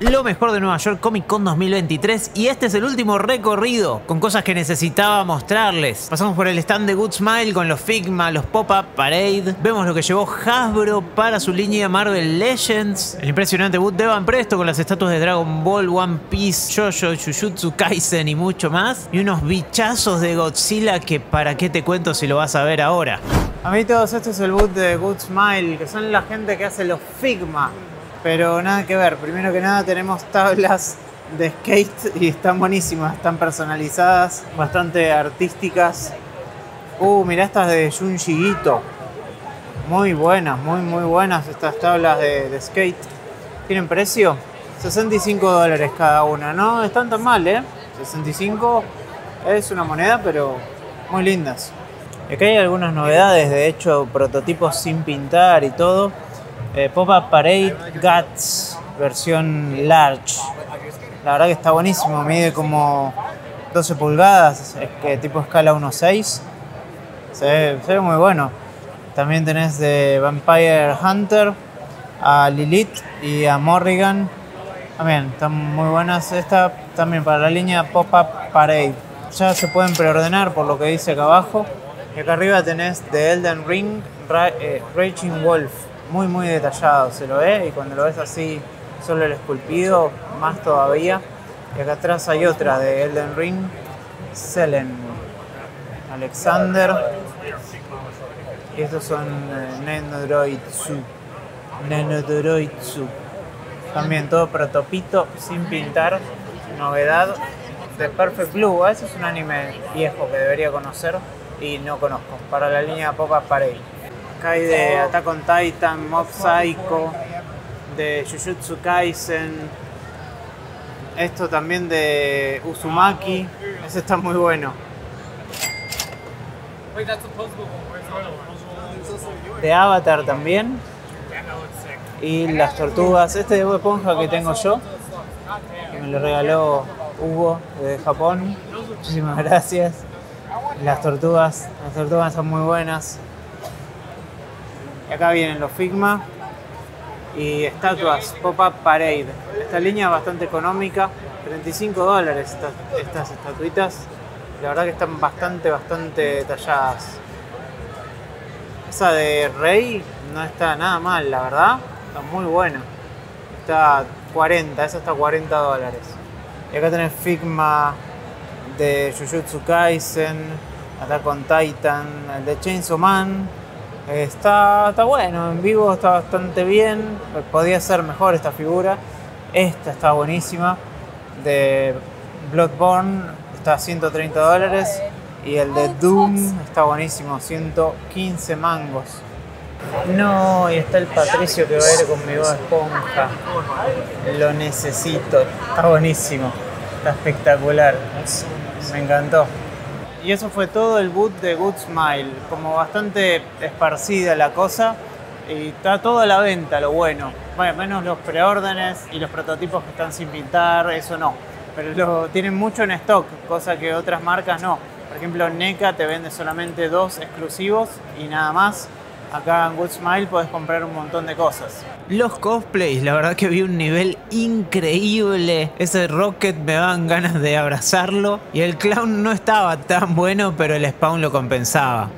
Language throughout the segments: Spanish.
lo mejor de Nueva York Comic Con 2023 y este es el último recorrido con cosas que necesitaba mostrarles. Pasamos por el stand de Good Smile con los Figma, los Pop-Up Parade, vemos lo que llevó Hasbro para su línea Marvel Legends, el impresionante boot de Van Presto con las estatuas de Dragon Ball, One Piece, Jojo, Jujutsu Kaisen y mucho más, y unos bichazos de Godzilla que para qué te cuento si lo vas a ver ahora. Amigos, este es el boot de Good Smile, que son la gente que hace los Figma pero nada que ver. Primero que nada tenemos tablas de skate y están buenísimas, están personalizadas, bastante artísticas. Uh, mirá estas de Junji Ito. Muy buenas, muy muy buenas estas tablas de, skate. ¿Tienen precio? 65 dólares cada una. No están tan mal, ¿eh? 65 es una moneda, pero muy lindas. Aquí hay algunas novedades, de hecho, prototipos sin pintar y todo. Eh, Pop-Up Parade Guts, versión large. La verdad que está buenísimo, mide como 12 pulgadas, es que tipo escala 1.6. Se ve, muy bueno. También tenés de Vampire Hunter a Lilith y a Morrigan. También están muy buenas. Esta también para la línea Pop-Up Parade. Ya se pueden preordenar por lo que dice acá abajo. Y acá arriba tenés The Elden Ring eh, Raging Wolf muy muy detallado. Se lo ve y cuando lo ves así solo el esculpido más todavía. Y acá atrás hay otra de Elden Ring. Selen Alexander. Y estos son eh, Nenodroitsu. Nenodroitsu. También todo protopito sin pintar. Novedad. De Perfect Blue. Ese es un anime viejo que debería conocer y no conozco. Para la línea Popa Parade Hay de Attack on Titan, Mob Psycho, de Jujutsu Kaisen. Esto también de Uzumaki. Ese está muy bueno. De Avatar también. Y las tortugas. Este de Bob Esponja que tengo yo. Que me lo regaló Hugo de Japón. Muchísimas gracias. Las tortugas, las tortugas son muy buenas. Y acá vienen los Figma y estatuas Pop-Up Parade. Esta línea es bastante económica, 35 dólares estas, estatuitas. La verdad que están bastante, bastante detalladas. Esa de Rey no está nada mal, la verdad. Está muy buena. Está 40, esa está 40 dólares. Y acá tenés Figma de Jujutsu Kaisen, Attack on Titan, el de Chainsaw Man, Está, está bueno, en vivo está bastante bien. Podría ser mejor esta figura. Esta está buenísima. De Bloodborne está a 130 dólares. Y el de Doom está buenísimo, 115 mangos. No, y está el Patricio que va a ir conmigo a Esponja. Lo necesito. Está buenísimo. Está espectacular. Me encantó. Y eso fue todo el boot de Good Smile, como bastante esparcida la cosa. Y está todo a la venta, lo bueno. Bueno, menos los preórdenes y los prototipos que están sin pintar, eso no. Pero lo tienen mucho en stock, cosa que otras marcas no. Por ejemplo, NECA te vende solamente dos exclusivos y nada más. Acá en Good Smile puedes comprar un montón de cosas. Los cosplays, la verdad que vi un nivel increíble. Ese Rocket me daban ganas de abrazarlo. Y el clown no estaba tan bueno, pero el spawn lo compensaba.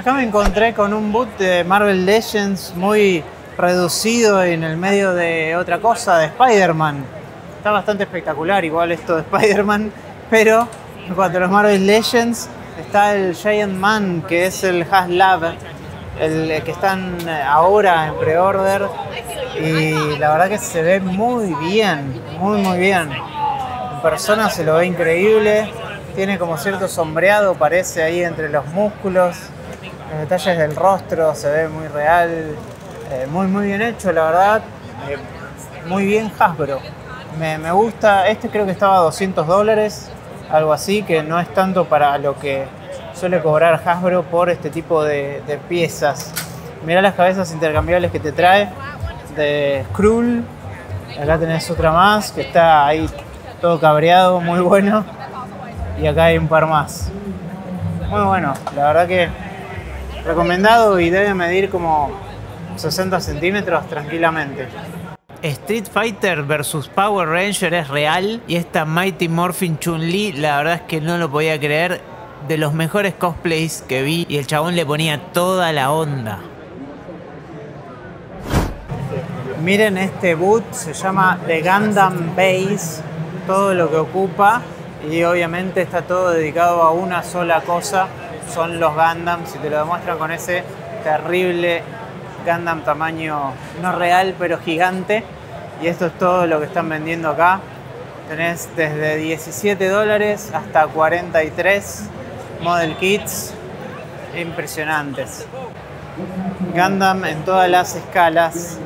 Acá me encontré con un boot de Marvel Legends muy reducido en el medio de otra cosa, de Spider-Man. Está bastante espectacular igual esto de Spider-Man, pero en cuanto a los Marvel Legends, está el Giant Man, que es el HasLab, el que están ahora en pre-order. Y la verdad que se ve muy bien, muy muy bien. En persona se lo ve increíble. Tiene como cierto sombreado, parece ahí entre los músculos. Los detalles del rostro se ve muy real. Eh, muy muy bien hecho, la verdad. Eh, muy bien Hasbro. Me, me gusta. Este creo que estaba a 200 dólares algo así, que no es tanto para lo que suele cobrar Hasbro por este tipo de, piezas. Mirá las cabezas intercambiables que te trae de Skrull. Acá tenés otra más que está ahí todo cabreado, muy bueno. Y acá hay un par más. Muy bueno, la verdad que recomendado y debe medir como 60 centímetros tranquilamente. Street Fighter vs Power Ranger es real y esta Mighty Morphin Chun-Li la verdad es que no lo podía creer. De los mejores cosplays que vi y el chabón le ponía toda la onda. Miren este boot, se llama The Gundam Base, todo lo que ocupa y obviamente está todo dedicado a una sola cosa, son los Gundam, si te lo demuestran con ese terrible Gundam tamaño no real pero gigante y esto es todo lo que están vendiendo acá. Tenés desde 17 dólares hasta 43 model kits impresionantes. Gundam en todas las escalas.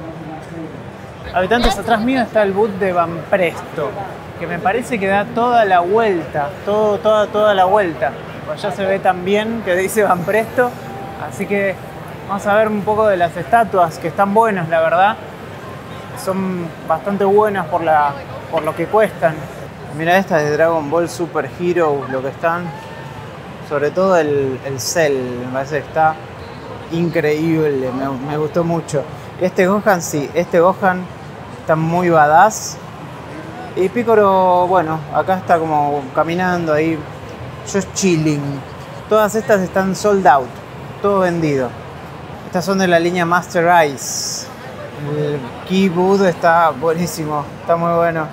Habitantes, atrás mío está el boot de Van Presto, que me parece que da toda la vuelta, todo, toda, toda la vuelta. Pues ya se ve tan bien que dice Van Presto, así que vamos a ver un poco de las estatuas, que están buenas, la verdad. Son bastante buenas por, la, por lo que cuestan. Mira estas de Dragon Ball Super Hero, lo que están. Sobre todo el, el Cell, me parece que está increíble, me, me gustó mucho. Este Gohan sí, este Gohan está muy badass. Y Picoro, bueno, acá está como caminando ahí, just chilling. Todas estas están sold out, todo vendido. Estas son de la línea Master Ice. El Keyboard está buenísimo, está muy bueno.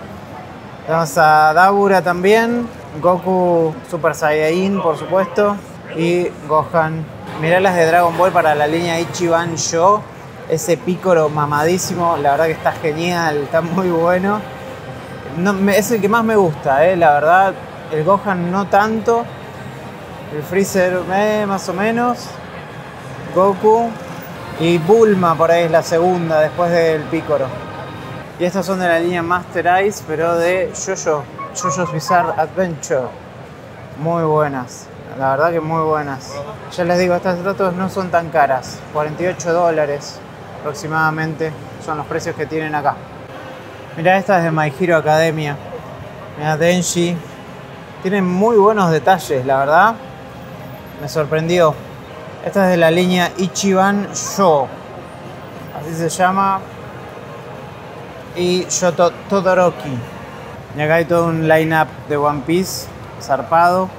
Tenemos a Dabura también, Goku Super Saiyajin, por supuesto, y Gohan. Mirá las de Dragon Ball para la línea Ichiban Sho. Ese pícoro mamadísimo, la verdad que está genial, está muy bueno. No, es el que más me gusta, eh, la verdad. El Gohan no tanto. El Freezer eh, más o menos. Goku. Y Bulma por ahí es la segunda después del pícoro. Y estas son de la línea Master Ice, pero de Jojo, Jojo's Bizarre Adventure. Muy buenas, la verdad que muy buenas. Ya les digo, estas fotos no son tan caras, 48 dólares aproximadamente son los precios que tienen acá. Mira, esta es de My Hero Academia. Mira, Denji. Tienen muy buenos detalles, la verdad. Me sorprendió. Esta es de la línea Ichiban Sho. Así se llama. Y Shoto Todoroki. Y acá hay todo un line-up de One Piece zarpado.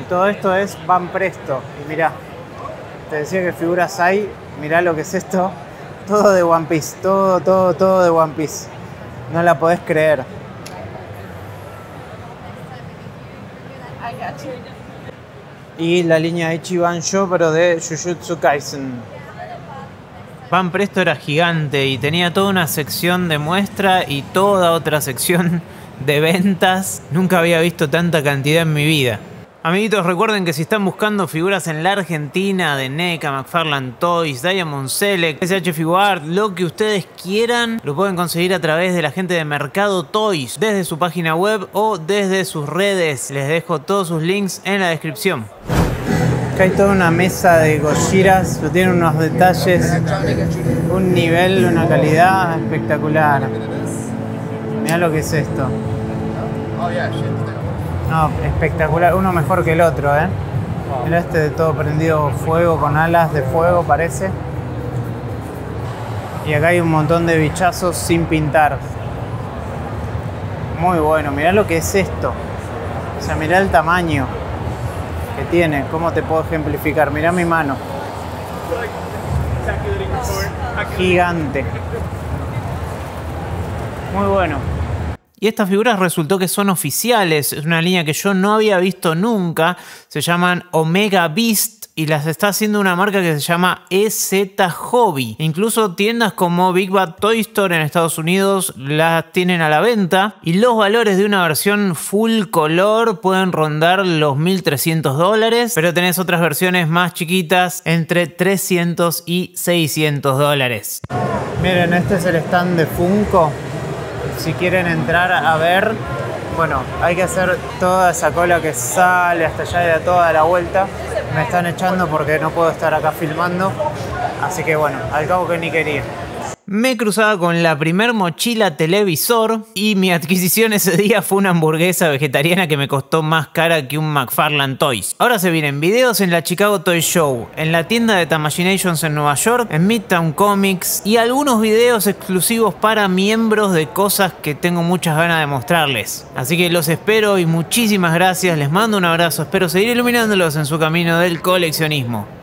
Y todo esto es Van Presto. Y mira, te decía que figuras hay. Mirá lo que es esto. Todo de One Piece. Todo, todo, todo de One Piece. No la podés creer. Y la línea Ichiban Sho, pero de Jujutsu Kaisen. Van Presto era gigante y tenía toda una sección de muestra y toda otra sección de ventas. Nunca había visto tanta cantidad en mi vida. Amiguitos, recuerden que si están buscando figuras en la Argentina de NECA, McFarlane Toys, Diamond Select, SH Figuart, lo que ustedes quieran, lo pueden conseguir a través de la gente de Mercado Toys, desde su página web o desde sus redes. Les dejo todos sus links en la descripción. Acá hay toda una mesa de Goshiras, tiene unos detalles, un nivel, una calidad espectacular. Mirá lo que es esto. No, espectacular, uno mejor que el otro, ¿eh? Mira este de todo prendido fuego, con alas de fuego parece. Y acá hay un montón de bichazos sin pintar. Muy bueno, mirá lo que es esto. O sea, mirá el tamaño que tiene. ¿Cómo te puedo ejemplificar? Mirá mi mano. Gigante. Muy bueno. Y estas figuras resultó que son oficiales, es una línea que yo no había visto nunca, se llaman Omega Beast y las está haciendo una marca que se llama EZ Hobby. Incluso tiendas como Big Bad Toy Store en Estados Unidos las tienen a la venta. Y los valores de una versión full color pueden rondar los 1300 dólares, pero tenés otras versiones más chiquitas entre 300 y 600 dólares. Miren, este es el stand de Funko si quieren entrar a ver, bueno, hay que hacer toda esa cola que sale hasta allá da toda la vuelta. Me están echando porque no puedo estar acá filmando, así que bueno, al cabo que ni quería. Me cruzaba con la primer mochila televisor y mi adquisición ese día fue una hamburguesa vegetariana que me costó más cara que un McFarlane Toys. Ahora se vienen videos en la Chicago Toy Show, en la tienda de Tamaginations en Nueva York, en Midtown Comics y algunos videos exclusivos para miembros de cosas que tengo muchas ganas de mostrarles. Así que los espero y muchísimas gracias, les mando un abrazo, espero seguir iluminándolos en su camino del coleccionismo.